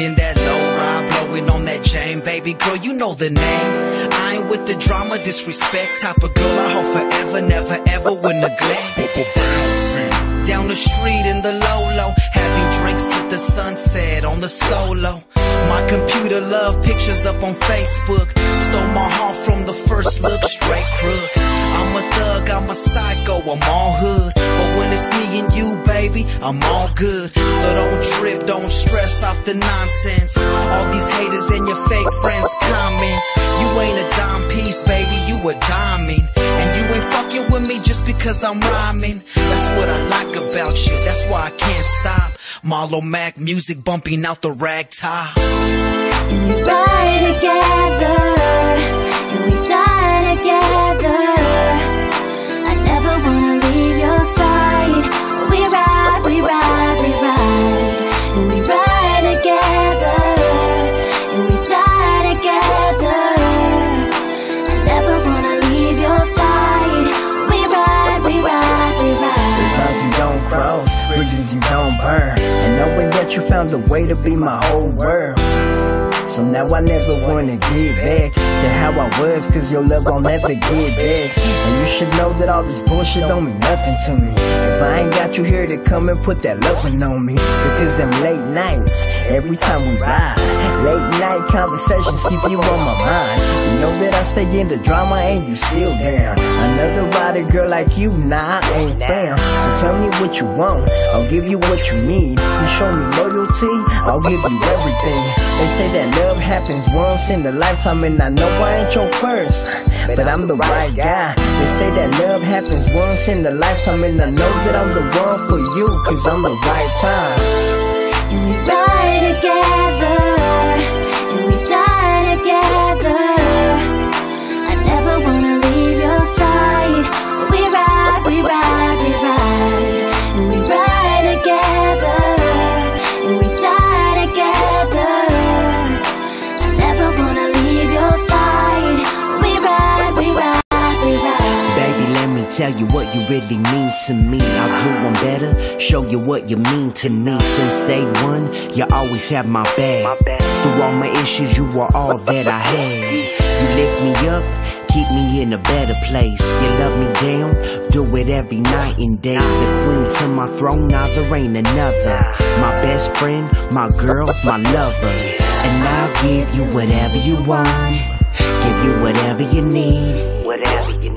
in that low ride, blowing on that chain, baby girl, you know the name. I ain't with the drama, disrespect type of girl. I hope forever, never ever will neglect. Down the street in the low low, having drinks till the sunset on the solo. My computer love pictures up on Facebook. Stole my heart from the first look, straight crook. I'm a thug, I'm a psycho, I'm all hood. It's me and you, baby, I'm all good. So don't trip, don't stress off the nonsense. All these haters and your fake friends' comments. You ain't a dime piece, baby, you a diamond. And you ain't fucking with me just because I'm rhyming. That's what I like about you, that's why I can't stop. Malow Mac music bumping out the ragtop. And we ride together, and we die together. You found a way to be my whole world. So now I never wanna get back to how I was, cause your love I'll never get back. And you should know that all this bullshit don't mean nothing to me. If I ain't got you here to come and put that loving on me, because them late nights, every time we ride, late night conversations keep you on my mind. You know that I stay in the drama and you still down. Another rider girl like you, nah, I ain't found. So tell me what you want, I'll give you what you need. You show me loyalty, I'll give you everything. They say that love happens once in a lifetime, and I know I ain't your first, but I'm the right guy. They say that love happens once in a lifetime, and I know that I'm the one for you, cause I'm the right time. Ride together, tell you what you really mean to me. I'll do one better, show you what you mean to me. Since day one, you always have my back. Through all my issues, you were all that I had. You lift me up, keep me in a better place. You love me down, do it every night and day. The queen to my throne, now there ain't another. My best friend, my girl, my lover. And I'll give you whatever you want, give you whatever you need. Whatever you need.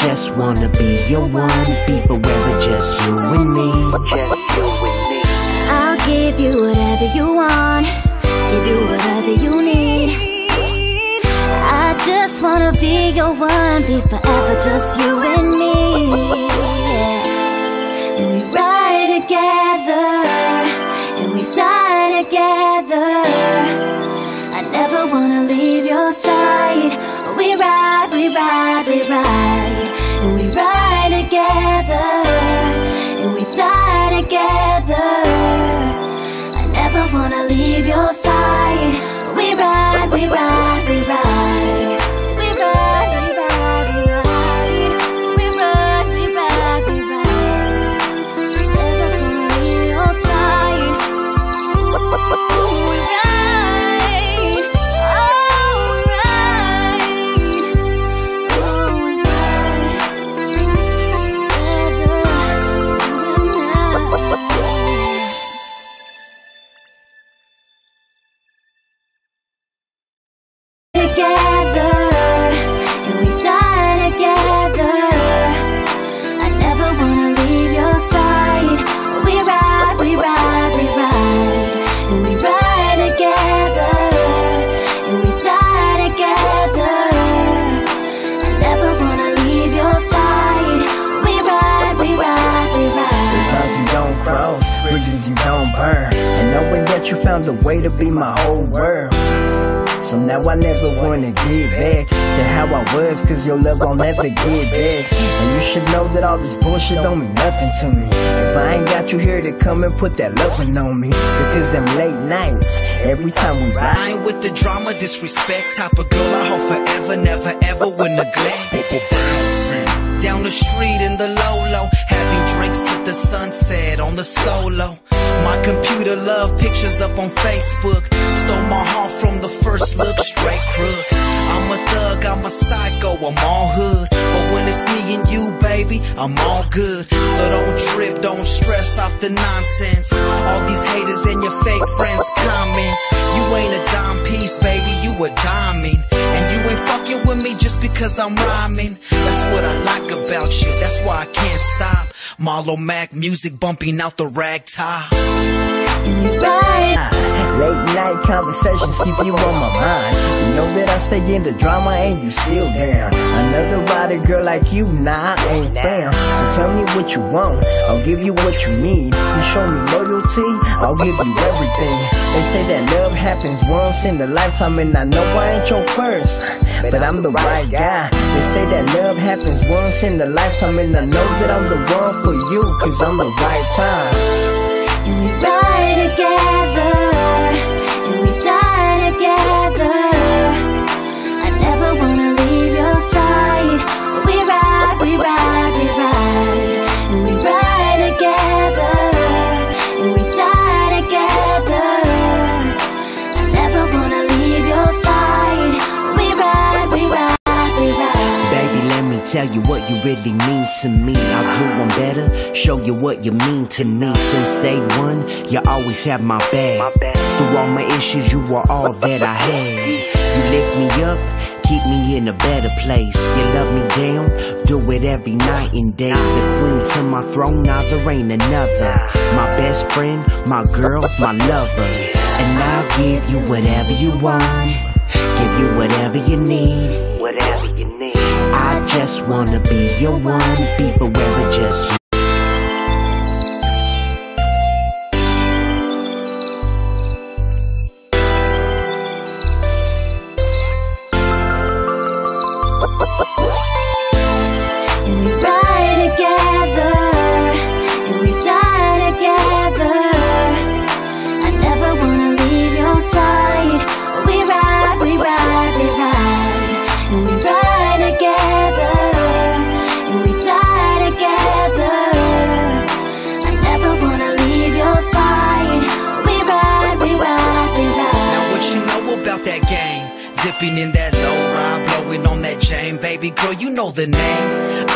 I just wanna be your one, be forever just you and me. Just you and me. I'll give you whatever you want, give you whatever you need. I just wanna be your one, be forever just you and me. Yeah. And we ride together, and we die together. I never wanna leave your side. We ride, we ride, we ride together, and we die together. I never wanna leave your side. We ride, we ride. Found a way to be my whole world. So now I never wanna get back to how I was, cause your love I'll never get back. And you should know that all this bullshit don't mean nothing to me. If I ain't got you here to come and put that loving on me, because them late nights, every time we ride. I ain't with the drama, disrespect. Type of girl I hope forever, never ever will neglect. Down the street in the low low, having drinks till the sunset on the solo. My computer love pictures up on Facebook. Stole my heart from the first look, straight crook. I'm a thug, I'm a psycho, I'm all hood. But when it's me and you, baby, I'm all good. So don't trip, don't stress off the nonsense. All these haters and your fake friends' comments. You ain't a dime piece, baby, you a diamond. You ain't fucking with me just because I'm rhyming. That's what I like about you, that's why I can't stop. Malow Mac music bumping out the ragtop. Late night conversations keep you on my mind. You know that I stay in the drama and you still down. Another rider girl like you, nah, I ain't found. So tell me what you want, I'll give you what you need. You show me loyalty, I'll give you everything. They say that love happens once in a lifetime, and I know I ain't your first, but I'm the right guy. They say that love happens once in a lifetime, and I know that I'm the one for you, cause I'm the right time. And we ride together, and we die together. Tell you what you really mean to me. I'll do one better, show you what you mean to me. Since day one, you always have my back. Through all my issues, you were all that I had. You lift me up, keep me in a better place. You love me down, do it every night and day. The queen to my throne, now there ain't another. My best friend, my girl, my lover. And I'll give you whatever you want, give you whatever you need. Just wanna be your one, be forever just baby girl, you know the name.